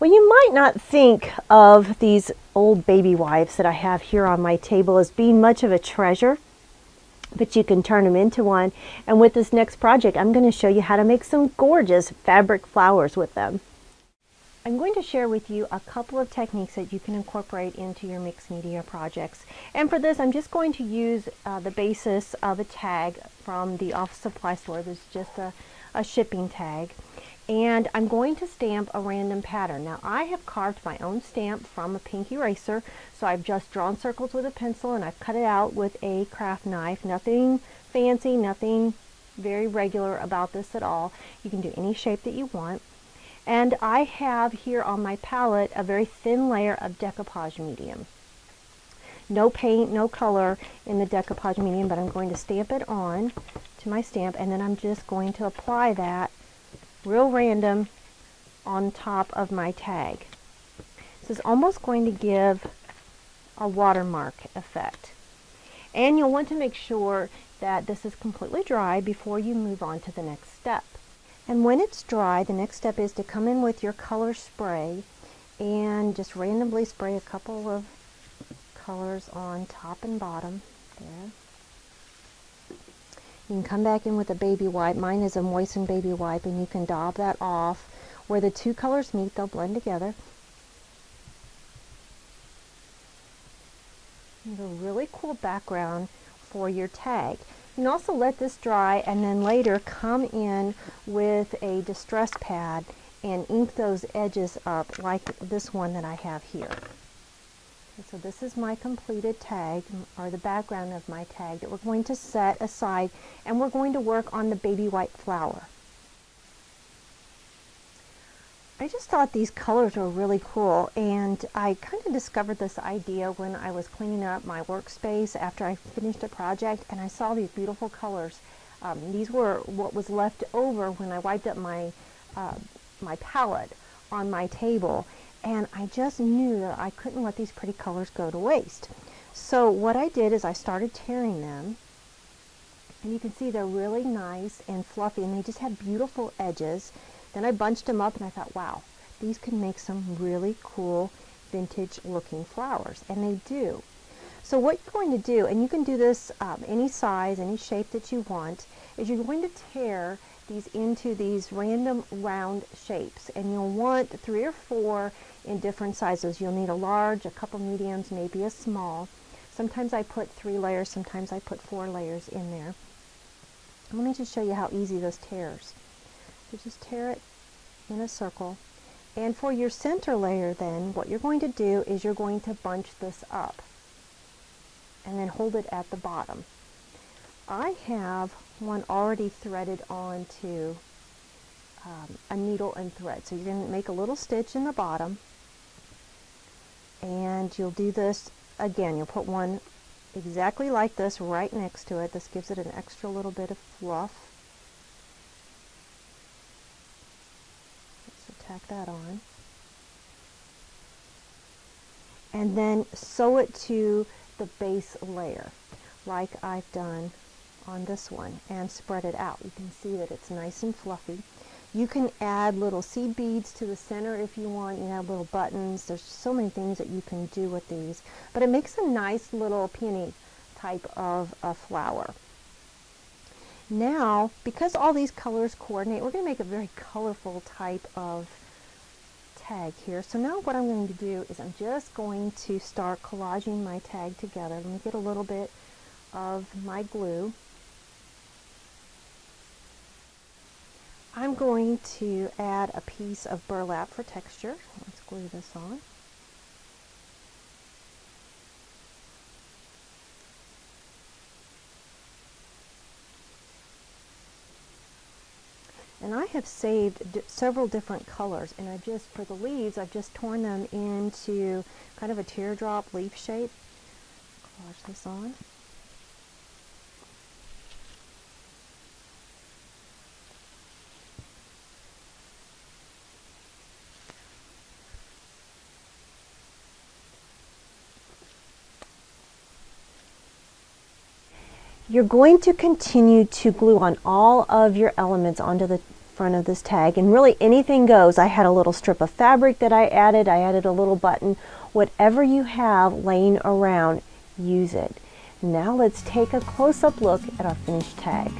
Well, you might not think of these old baby wipes that I have here on my table as being much of a treasure, but you can turn them into one. And with this next project, I'm going to show you how to make some gorgeous fabric flowers with them. I'm going to share with you a couple of techniques that you can incorporate into your mixed media projects. And for this, I'm just going to use uh, the basis of a tag from the office supply store. This is just a, a shipping tag and I'm going to stamp a random pattern. Now I have carved my own stamp from a pink eraser, so I've just drawn circles with a pencil and I've cut it out with a craft knife. Nothing fancy, nothing very regular about this at all. You can do any shape that you want. And I have here on my palette a very thin layer of decoupage medium. No paint, no color in the decoupage medium, but I'm going to stamp it on to my stamp and then I'm just going to apply that real random on top of my tag. This is almost going to give a watermark effect. And you'll want to make sure that this is completely dry before you move on to the next step. And when it's dry, the next step is to come in with your color spray and just randomly spray a couple of colors on top and bottom there. You can come back in with a baby wipe. Mine is a moistened baby wipe and you can daub that off. Where the two colors meet, they'll blend together. You have a really cool background for your tag. You can also let this dry and then later come in with a distress pad and ink those edges up like this one that I have here. So this is my completed tag, or the background of my tag that we're going to set aside, and we're going to work on the baby white flower. I just thought these colors were really cool, and I kind of discovered this idea when I was cleaning up my workspace after I finished a project, and I saw these beautiful colors. Um, these were what was left over when I wiped up my, uh, my palette on my table and I just knew that I couldn't let these pretty colors go to waste. So what I did is I started tearing them and you can see they're really nice and fluffy and they just have beautiful edges. Then I bunched them up and I thought, wow, these could make some really cool vintage looking flowers and they do. So what you're going to do, and you can do this um, any size, any shape that you want, is you're going to tear these into these random round shapes and you'll want three or four in different sizes. You'll need a large, a couple mediums, maybe a small. Sometimes I put three layers, sometimes I put four layers in there. Let me just show you how easy this tears. So just tear it in a circle. And for your center layer then, what you're going to do is you're going to bunch this up and then hold it at the bottom. I have one already threaded onto um, a needle and thread. So you're going to make a little stitch in the bottom and you'll do this again. You'll put one exactly like this right next to it. This gives it an extra little bit of fluff. So tack that on. And then sew it to the base layer like I've done on this one and spread it out. You can see that it's nice and fluffy. You can add little seed beads to the center if you want. You have little buttons. There's so many things that you can do with these. But it makes a nice little peony type of a flower. Now, because all these colors coordinate, we're going to make a very colorful type of tag here. So now what I'm going to do is I'm just going to start collaging my tag together. Let me get a little bit of my glue. I'm going to add a piece of burlap for texture. Let's glue this on. And I have saved several different colors and I just, for the leaves, I've just torn them into kind of a teardrop leaf shape. Collage this on. You're going to continue to glue on all of your elements onto the front of this tag and really anything goes. I had a little strip of fabric that I added. I added a little button. Whatever you have laying around, use it. Now let's take a close-up look at our finished tag.